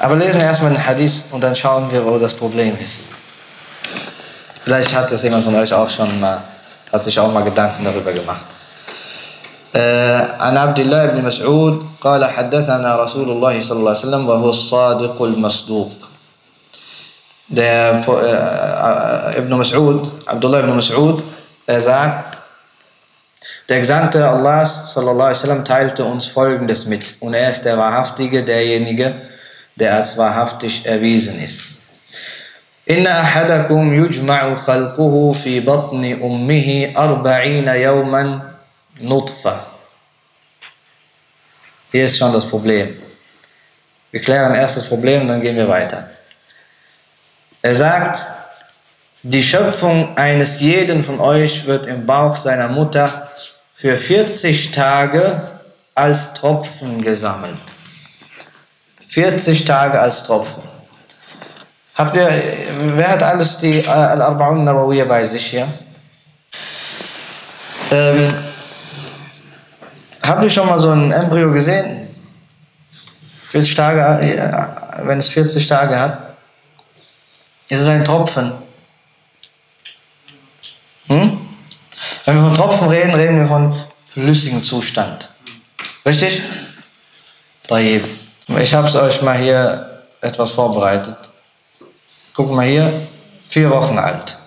Aber lesen wir erstmal den Hadith und dann schauen wir, wo das Problem ist. Vielleicht hat das jemand von euch auch schon mal, hat sich auch mal Gedanken darüber gemacht. عن عبد الله بن مسعود قال حدثنا رسول الله صلى الله عليه وسلم وهو الصادق المصدوق der äh, Ibn Mas'ud, Abdullah ibn Mas'ud, er sagt, der Gesandte Allahs sallallahu alaihi wasallam teilte uns folgendes mit und er ist der Wahrhaftige, derjenige, der als wahrhaftig erwiesen ist. Inna ahadakum yujma'u khalquhu fi batni ummihi arba'ina yawman nutfa. Hier ist schon das Problem. Wir klären erst das Problem, dann gehen wir weiter. Er sagt, die Schöpfung eines jeden von euch wird im Bauch seiner Mutter für 40 Tage als Tropfen gesammelt. 40 Tage als Tropfen. Habt ihr, wer hat alles die äh, Al-Arba'un Nawawiyya bei sich hier? Ähm, habt ihr schon mal so ein Embryo gesehen? 40 Tage, äh, wenn es 40 Tage hat? Ist es ein Tropfen? Hm? Wenn wir von Tropfen reden, reden wir von flüssigem Zustand. Richtig? Ich habe es euch mal hier etwas vorbereitet. Guck mal hier, vier Wochen alt.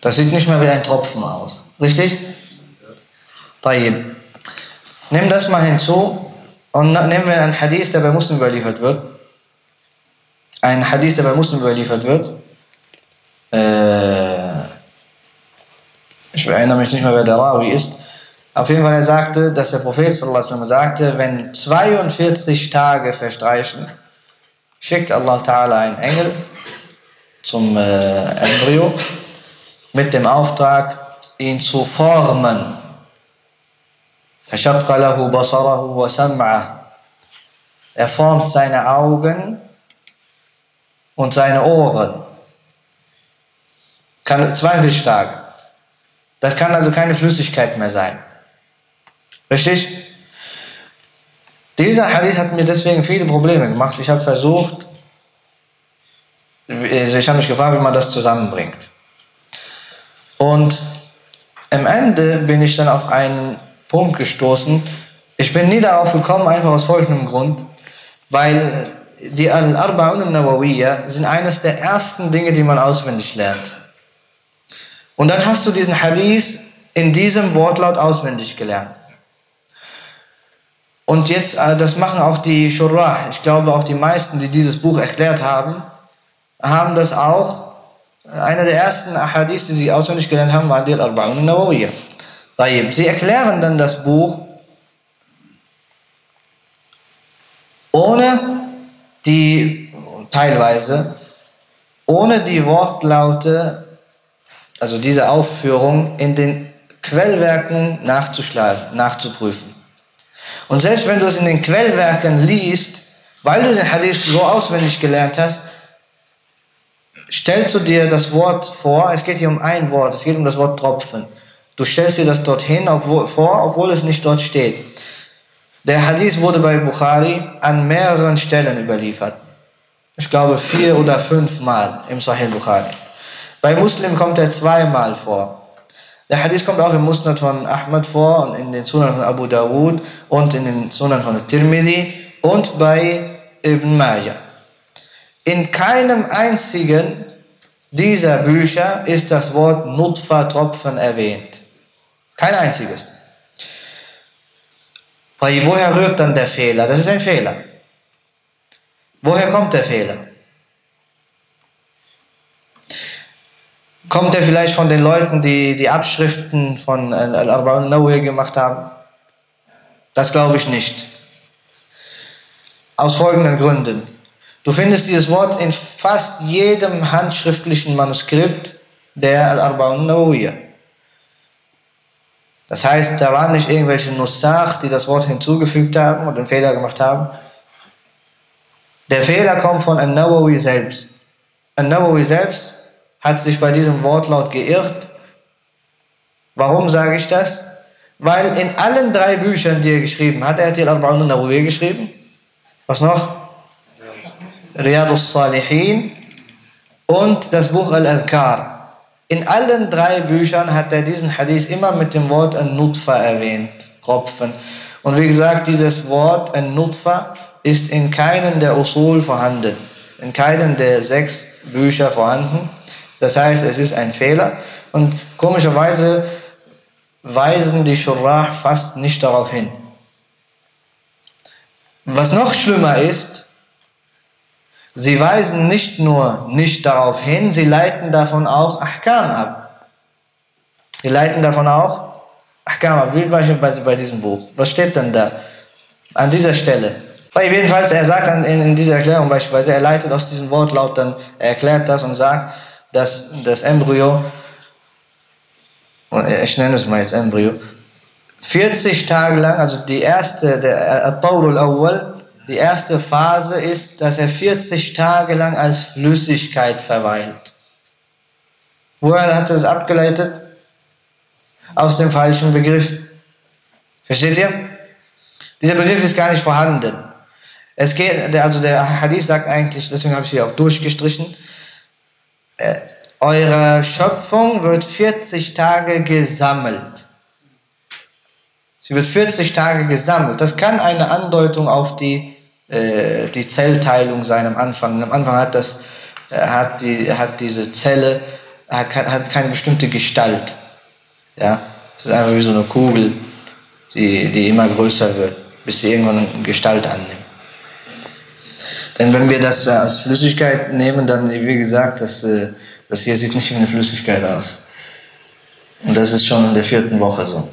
Das sieht nicht mehr wie ein Tropfen aus. Richtig? Tayyib. Nimm das mal hinzu und nehmen wir einen Hadith, der bei Muslim überliefert wird. Ein Hadith, der bei Muslim überliefert wird. Äh, ich erinnere mich nicht mehr, wer der Rawi ist. Auf jeden Fall, er sagte, dass der Prophet sallam, sagte, wenn 42 Tage verstreichen, schickt Allah Ta'ala einen Engel zum äh, Embryo mit dem Auftrag, ihn zu formen. Er formt seine Augen und seine Ohren. Kann 42 Tage. Das kann also keine Flüssigkeit mehr sein. Richtig? Dieser Hadith hat mir deswegen viele Probleme gemacht. Ich habe versucht, also ich habe mich gefragt, wie man das zusammenbringt. Und am Ende bin ich dann auf einen Punkt gestoßen. Ich bin nie darauf gekommen, einfach aus folgendem Grund, weil die Al-Arba'un al-Nawawiyya sind eines der ersten Dinge, die man auswendig lernt. Und dann hast du diesen Hadith in diesem Wortlaut auswendig gelernt. Und jetzt, äh, das machen auch die Shurrah, ich glaube auch die meisten, die dieses Buch erklärt haben, haben das auch. Einer der ersten Ahadith, die sie auswendig gelernt haben, waren die Al-Arba'un Nawawiyya. Sie erklären dann das Buch ohne die, teilweise, ohne die Wortlaute, also diese Aufführung in den Quellwerken nachzuschlagen, nachzuprüfen. Und selbst wenn du es in den Quellwerken liest, weil du den Hadith so auswendig gelernt hast, stellst du dir das Wort vor, es geht hier um ein Wort, es geht um das Wort Tropfen. Du stellst dir das dorthin obwohl, vor, obwohl es nicht dort steht. Der Hadith wurde bei Bukhari an mehreren Stellen überliefert. Ich glaube vier oder fünf Mal im Sahih Bukhari. Bei Muslim kommt er zweimal vor. Der Hadith kommt auch im Musnad von Ahmad vor und in den Sunan von Abu Dawud und in den Sunan von Tirmidhi und bei Ibn Majah. In keinem einzigen dieser Bücher ist das Wort Nutfa-Tropfen erwähnt. Kein einziges. Woher rührt dann der Fehler? Das ist ein Fehler. Woher kommt der Fehler? Kommt er vielleicht von den Leuten, die die Abschriften von Al-Arba'un Nawawi gemacht haben? Das glaube ich nicht. Aus folgenden Gründen. Du findest dieses Wort in fast jedem handschriftlichen Manuskript der Al-Arba'un Nawawiyya. Das heißt, da waren nicht irgendwelche Nussach, die das Wort hinzugefügt haben und einen Fehler gemacht haben. Der Fehler kommt von An-Nawawi selbst. An-Nawawi selbst hat sich bei diesem Wortlaut geirrt. Warum sage ich das? Weil in allen drei Büchern, die er geschrieben hat, er hat die Al-Arba'un Nawawi geschrieben. Was noch? Riyad al-Salihin und das Buch Al-Adhkar. In allen drei Büchern hat er diesen Hadith immer mit dem Wort An-Nutfa erwähnt, Tropfen. Und wie gesagt, dieses Wort An-Nutfa ist in keinem der Usul vorhanden, in keinem der sechs Bücher vorhanden. Das heißt, es ist ein Fehler. Und komischerweise weisen die Shurrah fast nicht darauf hin. Was noch schlimmer ist, sie weisen nicht nur nicht darauf hin, sie leiten davon auch Ahkam ab. Sie leiten davon auch Ahkam ab, wie beispielsweise bei diesem Buch. Was steht denn da an dieser Stelle? Jedenfalls, er sagt in, dieser Erklärung beispielsweise, er leitet aus diesem Wortlaut dann, er erklärt das und sagt, dass das Embryo, ich nenne es mal jetzt Embryo, 40 Tage lang, also die erste, der Taurul Awwal, die erste Phase ist, dass er 40 Tage lang als Flüssigkeit verweilt. Woher hat er das abgeleitet? Aus dem falschen Begriff. Versteht ihr? Dieser Begriff ist gar nicht vorhanden. Es geht, also der Hadith sagt eigentlich, deswegen habe ich hier auch durchgestrichen, äh, eure Schöpfung wird 40 Tage gesammelt. Sie wird 40 Tage gesammelt. Das kann eine Andeutung auf die, äh, die Zellteilung sein am Anfang. Am Anfang hat, das, äh, hat, die, hat diese Zelle hat, hat keine bestimmte Gestalt. Ja? Es ist einfach wie so eine Kugel, die, die immer größer wird, bis sie irgendwann eine Gestalt annimmt. Denn wenn wir das als Flüssigkeit nehmen, dann, wie gesagt, das, äh, das hier sieht nicht wie eine Flüssigkeit aus. Und das ist schon in der vierten Woche so.